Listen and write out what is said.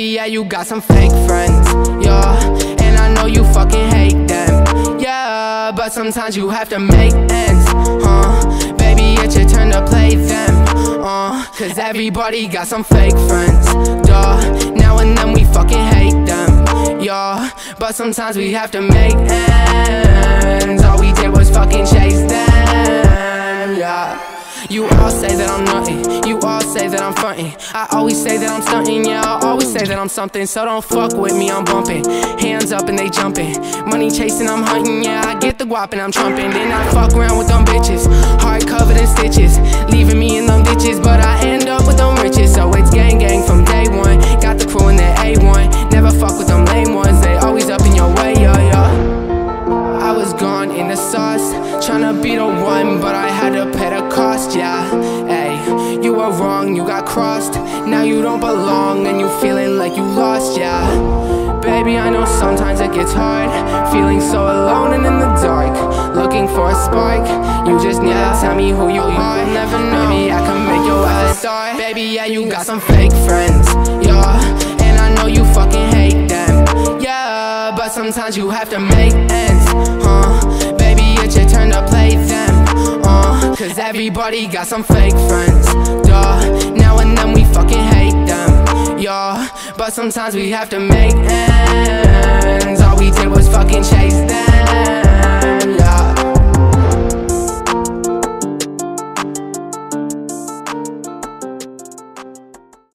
you got some fake friends, yeah. And I know you fucking hate them, yeah. But sometimes you have to make ends, huh? Baby, it's your turn to play them, uh. Cause everybody got some fake friends, duh. Now and then we fucking hate them, yeah. But sometimes we have to make ends you all say that I'm nothing, you all say that I'm frontin'. I always say that I'm stunting, yeah, I always say that I'm something. So don't fuck with me, I'm bumping. Hands up and they jumping. Money chasing, I'm hunting, yeah, I get the guap and I'm trumping. Then I fuck around with them bitches, heart covered in stitches. Leaving me in them ditches, but I end up with them riches. So it's gang gang from day one. Got the crew in the A1. Never fuck with them lame ones, they always up in your way, yeah, yeah. I was gone in the sauce, tryna be the one, but I had to pay the cost, yeah. Hey, you were wrong, you got crossed. Now you don't belong, and you feeling like you lost, yeah. Baby, I know sometimes it gets hard, feeling so alone and in the dark, looking for a spark. You just need to tell me who you are. Never know, maybe I can make your eyes star. Baby, yeah, you got some fake friends, yeah, and I know you fucking hate them, yeah. But sometimes you have to make ends, everybody got some fake friends, duh. Now and then we fucking hate them, yeah But sometimes we have to make ends